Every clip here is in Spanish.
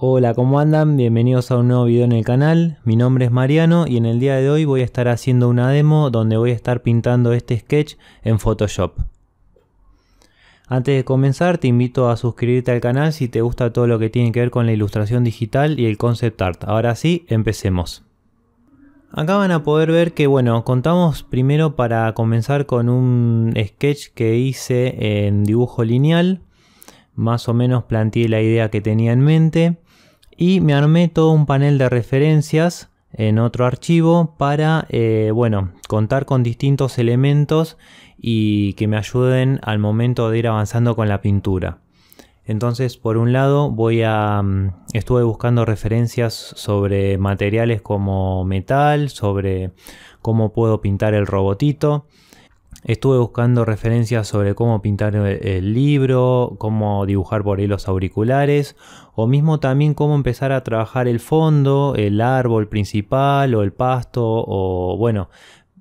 Hola, ¿cómo andan? Bienvenidos a un nuevo video en el canal. Mi nombre es Mariano y en el día de hoy voy a estar haciendo una demo donde voy a estar pintando este sketch en Photoshop. Antes de comenzar te invito a suscribirte al canal si te gusta todo lo que tiene que ver con la ilustración digital y el concept art. Ahora sí, empecemos. Acá van a poder ver que bueno, contamos primero para comenzar con un sketch que hice en dibujo lineal. Más o menos planteé la idea que tenía en mente y me armé todo un panel de referencias en otro archivo para eh, bueno contar con distintos elementos y que me ayuden al momento de ir avanzando con la pintura. Entonces por un lado voy a mm, estuve buscando referencias sobre materiales como metal sobre cómo puedo pintar el robotito Estuve buscando referencias sobre cómo pintar el libro, cómo dibujar por ahí los auriculares o mismo también cómo empezar a trabajar el fondo, el árbol principal o el pasto o bueno,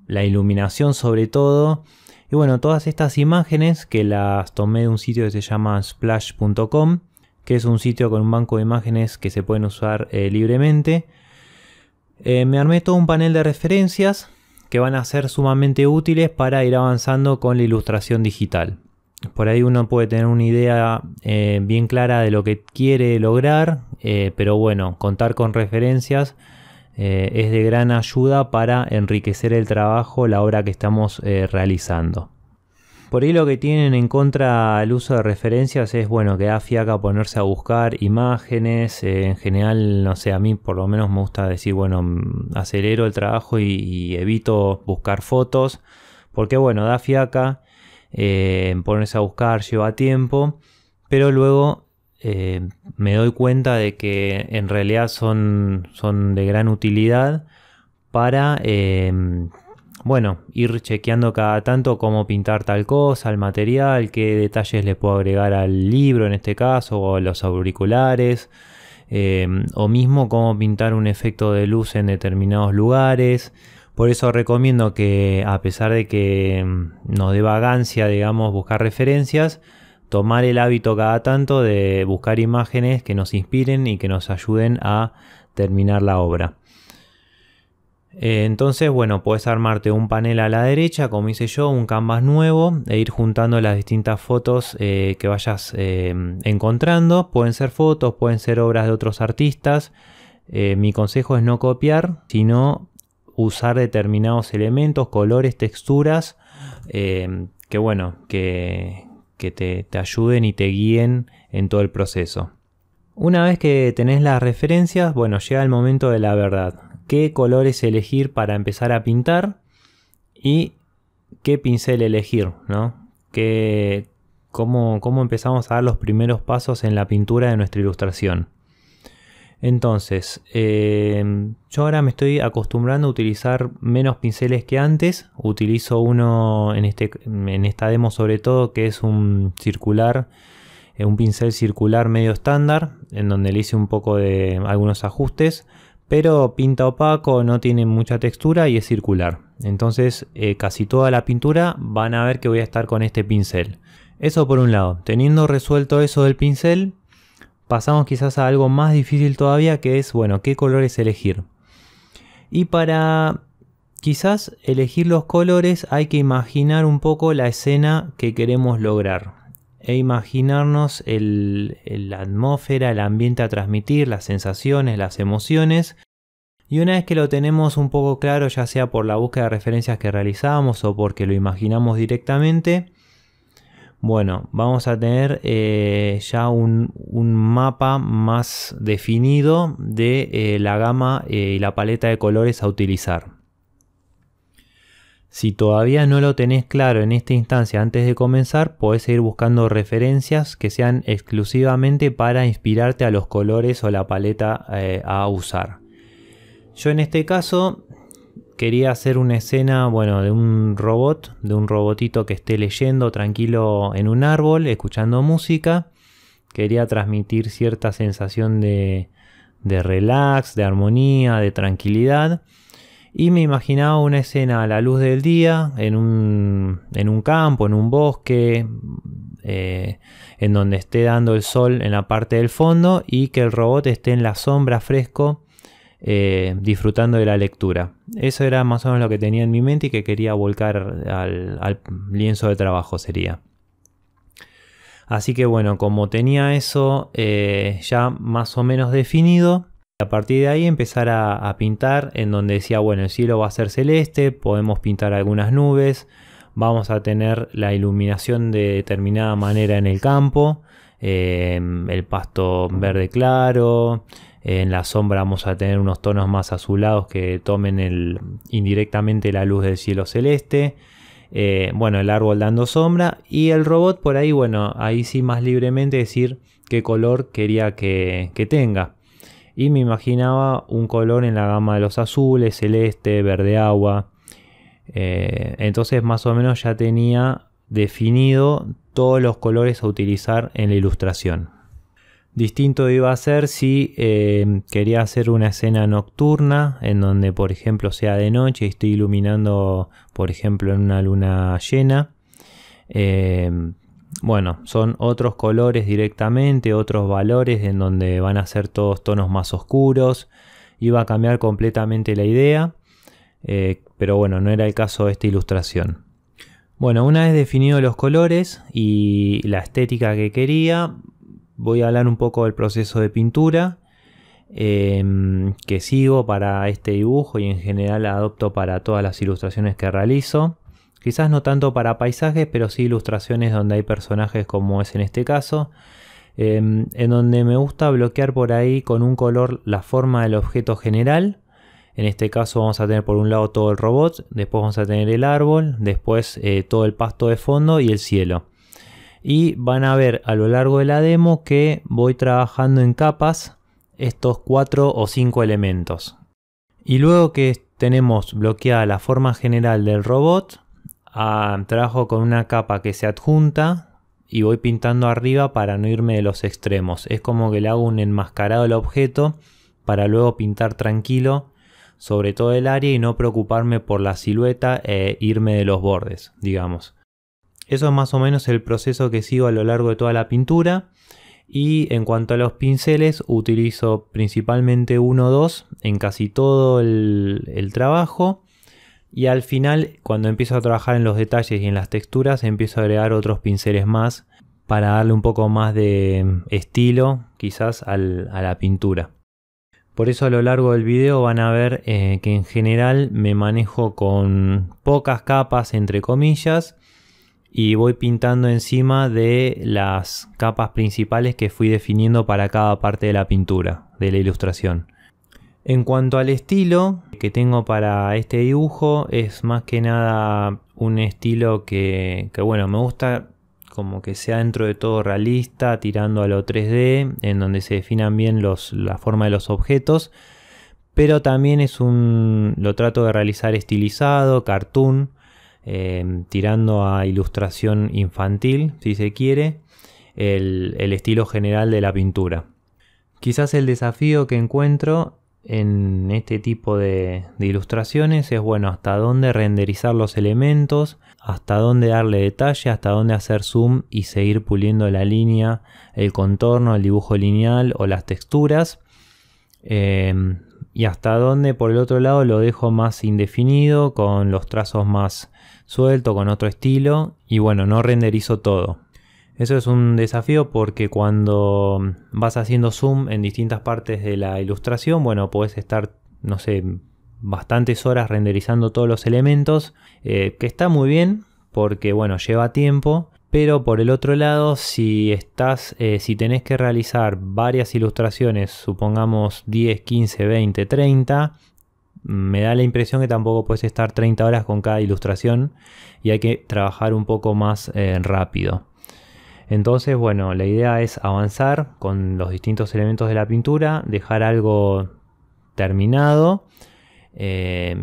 la iluminación sobre todo. Y bueno, todas estas imágenes que las tomé de un sitio que se llama splash.com, que es un sitio con un banco de imágenes que se pueden usar eh, libremente. Eh, me armé todo un panel de referencias que van a ser sumamente útiles para ir avanzando con la ilustración digital. Por ahí uno puede tener una idea eh, bien clara de lo que quiere lograr, eh, pero bueno, contar con referencias eh, es de gran ayuda para enriquecer el trabajo, la obra que estamos realizando. Por ahí lo que tienen en contra el uso de referencias es, bueno, que da fiaca ponerse a buscar imágenes. Eh, en general, no sé, a mí por lo menos me gusta decir, bueno, mm, acelero el trabajo y, evito buscar fotos. Porque, bueno, da fiaca eh, ponerse a buscar, lleva tiempo. Pero luego eh, me doy cuenta de que en realidad son, son de gran utilidad para bueno, ir chequeando cada tanto cómo pintar tal cosa, el material, qué detalles le puedo agregar al libro en este caso, o los auriculares, em, o mismo cómo pintar un efecto de luz en determinados lugares. Por eso recomiendo que a pesar de que em, nos dé vagancia, digamos, buscar referencias, tomar el hábito cada tanto de buscar imágenes que nos inspiren y que nos ayuden a terminar la obra. Eh, entonces, bueno, puedes armarte un panel a la derecha, como hice yo, un canvas nuevo e ir juntando las distintas fotos eh, que vayas eh, encontrando. Pueden ser fotos, pueden ser obras de otros artistas. mi consejo es no copiar, sino usar determinados elementos, colores, texturas, que bueno, que, te, te ayuden y te guíen en todo el proceso. Una vez que tenés las referencias, bueno, llega el momento de la verdad qué colores elegir para empezar a pintar y qué pincel elegir, ¿no? cómo, cómo, empezamos a dar los primeros pasos en la pintura de nuestra ilustración. Entonces, em, yo ahora me estoy acostumbrando a utilizar menos pinceles que antes. Utilizo uno en, este, en esta demo sobre todo que es un circular, eh, un pincel circular medio estándar, en donde le hice un poco de algunos ajustes pero pinta opaco, no tiene mucha textura y es circular. Entonces eh, casi toda la pintura van a ver que voy a estar con este pincel. Eso por un lado. Teniendo resuelto eso del pincel, pasamos quizás a algo más difícil todavía que es, bueno, qué colores elegir. Y para quizás elegir los colores hay que imaginar un poco la escena que queremos lograr e imaginarnos la atmósfera, el ambiente a transmitir, las sensaciones, las emociones. Y una vez que lo tenemos un poco claro, ya sea por la búsqueda de referencias que realizamos o porque lo imaginamos directamente, bueno, vamos a tener eh, ya un, mapa más definido de eh, la gama eh, y la paleta de colores a utilizar. Si todavía no lo tenés claro en esta instancia antes de comenzar, podés ir buscando referencias que sean exclusivamente para inspirarte a los colores o la paleta eh, a usar. Yo en este caso quería hacer una escena, bueno, de un robot, de un robotito que esté leyendo tranquilo en un árbol, escuchando música. Quería transmitir cierta sensación de, de relax, de armonía, de tranquilidad. Y me imaginaba una escena a la luz del día, en un, en un campo, en un bosque, eh, en donde esté dando el sol en la parte del fondo y que el robot esté en la sombra fresco eh, disfrutando de la lectura. Eso era más o menos lo que tenía en mi mente y que quería volcar al, lienzo de trabajo sería. Así que bueno, como tenía eso eh, ya más o menos definido, a partir de ahí empezar a, pintar en donde decía, bueno, el cielo va a ser celeste, podemos pintar algunas nubes, vamos a tener la iluminación de determinada manera en el campo, eh, el pasto verde claro, en la sombra vamos a tener unos tonos más azulados que tomen el, indirectamente la luz del cielo celeste. Eh, bueno, el árbol dando sombra y el robot por ahí, bueno, ahí sí más libremente decir qué color quería que, tenga. Y me imaginaba un color en la gama de los azules, celeste, verde agua. Eh, entonces más o menos ya tenía definido todos los colores a utilizar en la ilustración. Distinto iba a ser si eh, quería hacer una escena nocturna en donde por ejemplo sea de noche y estoy iluminando por ejemplo en una luna llena. Eh, bueno, son otros colores directamente, otros valores en donde van a ser todos tonos más oscuros. Iba a cambiar completamente la idea, eh, pero bueno, no era el caso de esta ilustración. Bueno, una vez definidos los colores y la estética que quería, voy a hablar un poco del proceso de pintura em, que sigo para este dibujo y en general adopto para todas las ilustraciones que realizo. Quizás no tanto para paisajes, pero sí ilustraciones donde hay personajes como es en este caso. Em, en donde me gusta bloquear por ahí con un color la forma del objeto general. En este caso vamos a tener por un lado todo el robot, después vamos a tener el árbol, después eh, todo el pasto de fondo y el cielo y van a ver a lo largo de la demo que voy trabajando en capas estos cuatro o cinco elementos. Y luego que tenemos bloqueada la forma general del robot, trabajo con una capa que se adjunta y voy pintando arriba para no irme de los extremos. Es como que le hago un enmascarado al objeto para luego pintar tranquilo sobre todo el área y no preocuparme por la silueta e irme de los bordes, digamos. Eso es más o menos el proceso que sigo a lo largo de toda la pintura. Y en cuanto a los pinceles, utilizo principalmente uno o dos en casi todo el, trabajo. Y al final, cuando empiezo a trabajar en los detalles y en las texturas, empiezo a agregar otros pinceles más para darle un poco más de estilo quizás a la pintura. Por eso a lo largo del video van a ver eh, que en general me manejo con pocas capas entre comillas y voy pintando encima de las capas principales que fui definiendo para cada parte de la pintura, de la ilustración. En cuanto al estilo que tengo para este dibujo, es más que nada un estilo que, bueno, me gusta como que sea dentro de todo realista, tirando a lo 3D, en donde se definan bien los, la forma de los objetos, pero también es un, lo trato de realizar estilizado, cartoon, Em, tirando a ilustración infantil, si se quiere, el, estilo general de la pintura. Quizás el desafío que encuentro en este tipo de, ilustraciones es bueno hasta dónde renderizar los elementos, hasta dónde darle detalle, hasta dónde hacer zoom y seguir puliendo la línea, el contorno, el dibujo lineal o las texturas. Em, y hasta dónde por el otro lado lo dejo más indefinido con los trazos más suelto con otro estilo y bueno, no renderizo todo. Eso es un desafío porque cuando vas haciendo zoom en distintas partes de la ilustración, bueno, puedes estar, no sé, bastantes horas renderizando todos los elementos, eh, que está muy bien porque, bueno, lleva tiempo, pero por el otro lado, si estás, eh, si tenés que realizar varias ilustraciones, supongamos 10, 15, 20, 30, me da la impresión que tampoco puedes estar 30 horas con cada ilustración y hay que trabajar un poco más eh, rápido. Entonces, bueno, la idea es avanzar con los distintos elementos de la pintura, dejar algo terminado eh,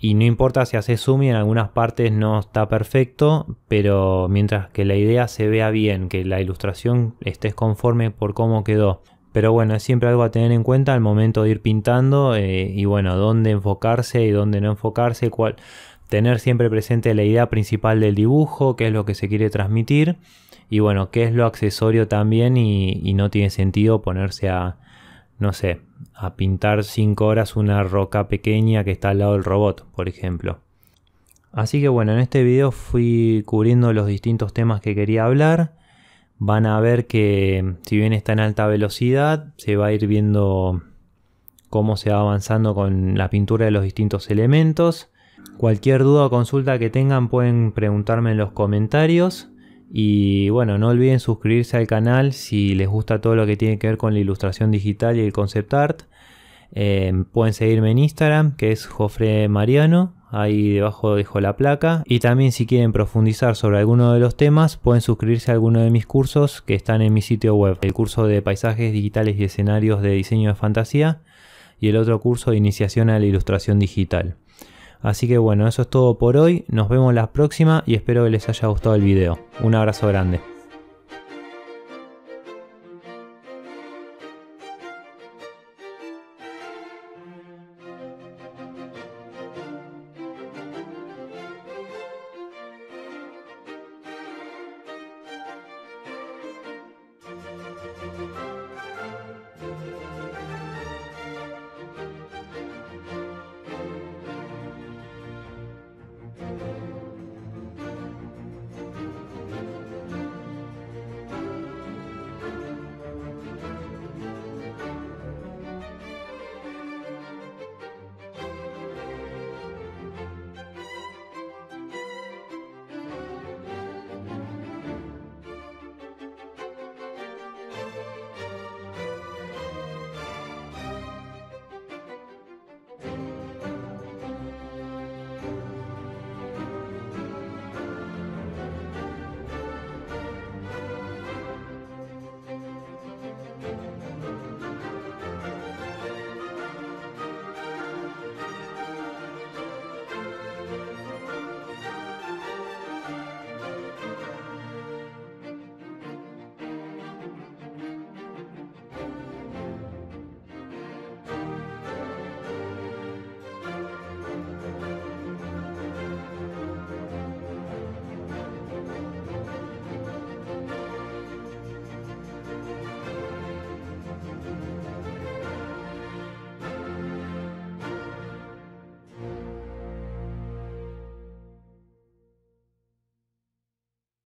y no importa si hace zoom y en algunas partes no está perfecto, pero mientras que la idea se vea bien, que la ilustración estés conforme por cómo quedó, Pero bueno, es siempre algo a tener en cuenta al momento de ir pintando eh, y bueno, dónde enfocarse y dónde no enfocarse, cuál, tener siempre presente la idea principal del dibujo, qué es lo que se quiere transmitir y bueno, qué es lo accesorio también y, no tiene sentido ponerse a, no sé, a pintar 5 horas una roca pequeña que está al lado del robot, por ejemplo. Así que bueno, en este video fui cubriendo los distintos temas que quería hablar. Van a ver que si bien está en alta velocidad, se va a ir viendo cómo se va avanzando con la pintura de los distintos elementos. Cualquier duda o consulta que tengan pueden preguntarme en los comentarios. Y bueno, no olviden suscribirse al canal si les gusta todo lo que tiene que ver con la ilustración digital y el concept art. Eh, pueden seguirme en Instagram, que es Jofre Mariano. Ahí debajo dejo la placa. Y también si quieren profundizar sobre alguno de los temas, pueden suscribirse a alguno de mis cursos que están en mi sitio web. El curso de paisajes digitales y escenarios de diseño de fantasía. Y el otro curso de iniciación a la ilustración digital. Así que bueno, eso es todo por hoy. Nos vemos la próxima y espero que les haya gustado el video. Un abrazo grande.